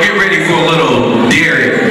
Get ready for a little Derek